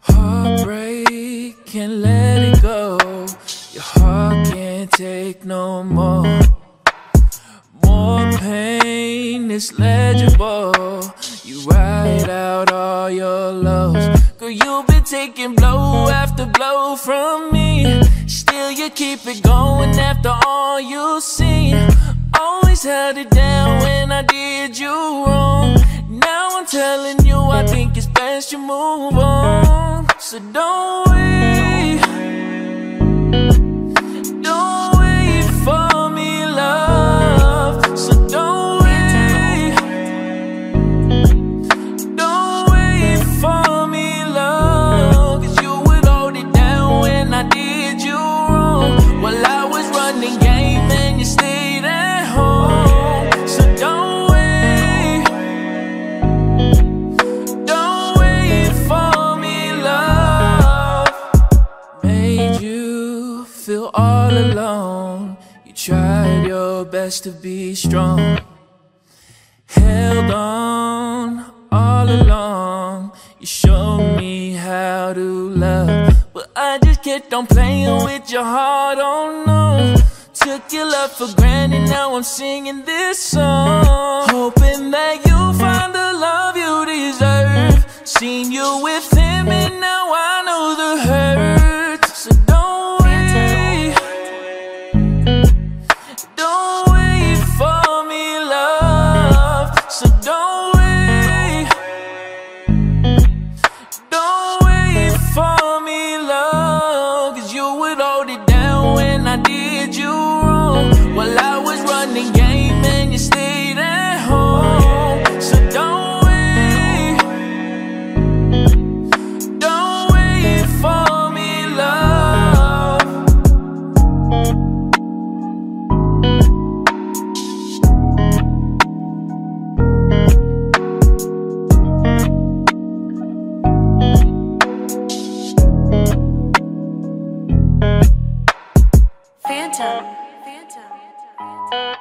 Heartbreak, can't let it go. Your heart can't take no more. More pain, legible. You write out all your taking blow after blow from me. Still, you keep it going after all you've seen. Always held it down when I did you wrong. Now I'm telling you, I think it's best you move on. So don't wait. Your best to be strong. Held on all along. You showed me how to love. But I just kept on playing with your heart, oh no. Took your love for granted, now I'm singing this song. Hoping that you'll find the love you deserve. Seen you with Fantom. Fantom. Fantom.